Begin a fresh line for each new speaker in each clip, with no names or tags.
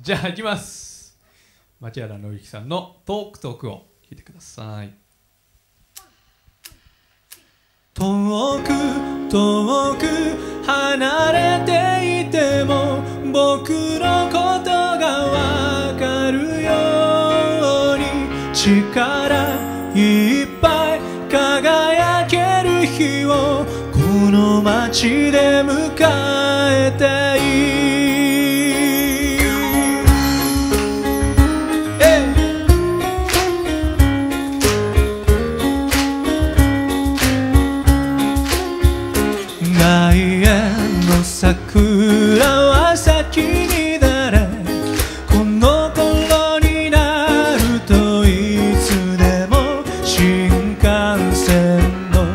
じゃあいきます。町原紀之さんのトークトークを聞いてください。遠く遠く離れていても僕のことがわかるように力いっぱい輝ける日をこの街で迎えたいえ内縁の桜は先に誰この頃になるといつでも新幹線の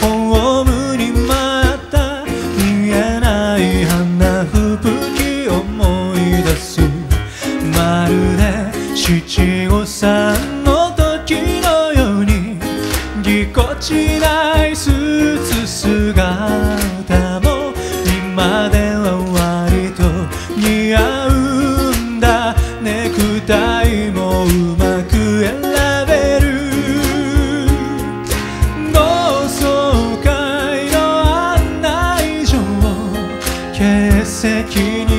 ホームに待った見えない花吹雪思い出す。まるで七五三の時のようにぎこちないスーツ姿。では割と似合うんだ。ネクタイもうまく選べる。同窓会の案内状欠席に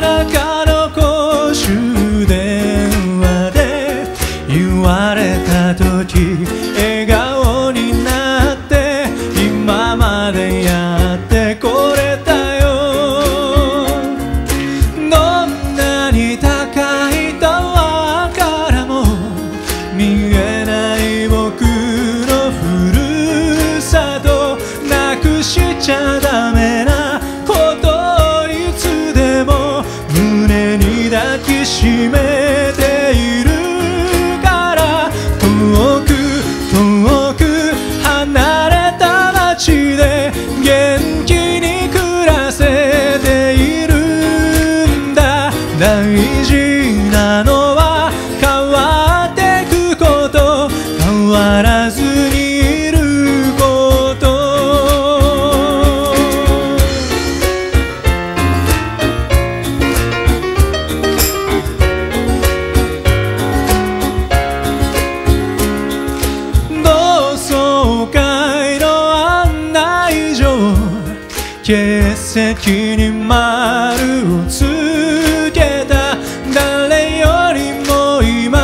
中の公衆電話で言われた時笑顔になって今までしめ欠席に丸をつけた。誰よりも今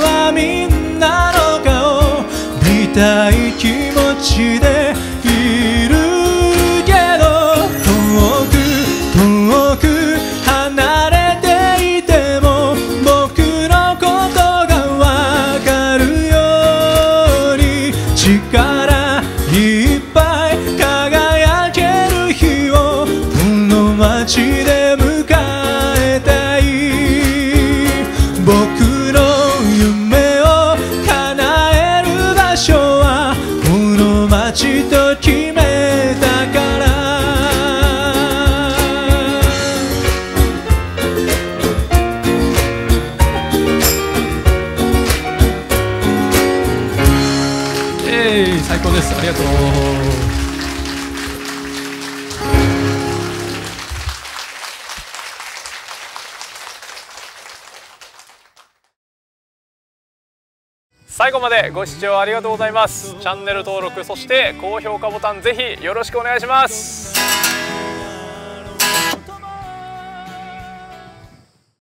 はみんなの顔。見たい気持ちでいるけど。遠く遠く離れていても僕のことがわかるように力いっ僕の夢を叶える場所はこの街と決めたから。えい最高です。ありがとう。
最後までご視聴ありがとうございます。チャンネル登録そして高評価ボタンぜひよろしくお願いします。